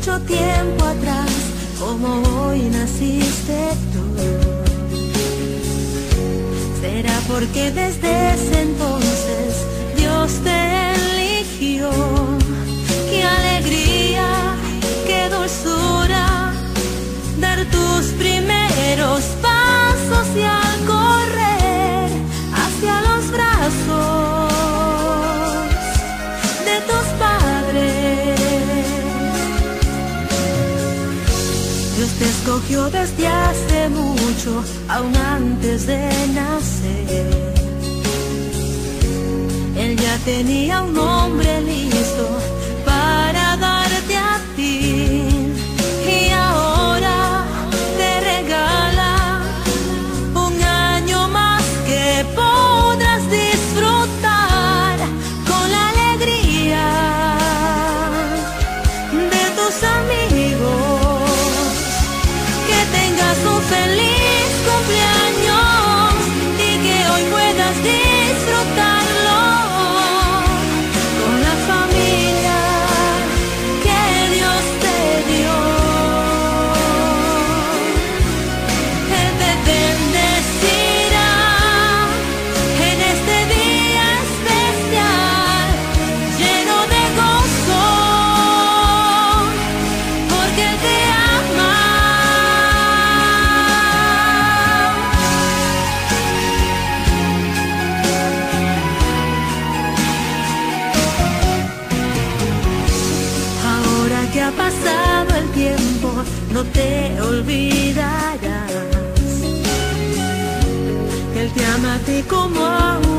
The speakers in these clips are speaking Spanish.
mucho tiempo atrás, como hoy naciste tú. Será porque desde ese entonces Dios te eligió. Yo desde hace mucho, aún antes de nacer, él ya tenía un nombre listo ha pasado el tiempo, no te olvidarás. Él te ama a ti como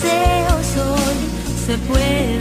deseo soy, se puede.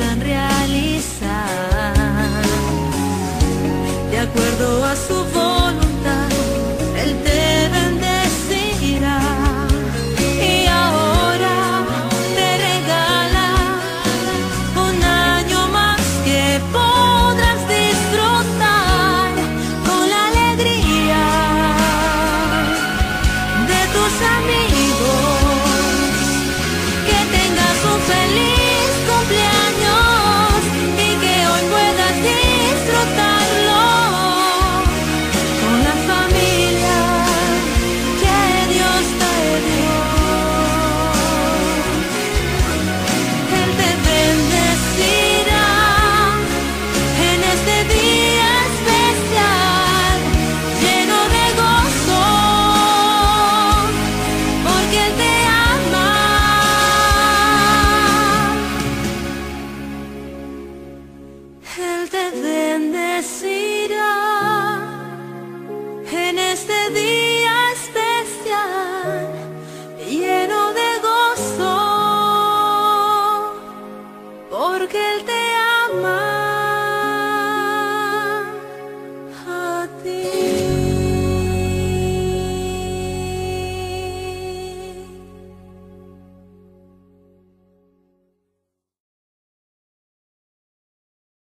te bendecir.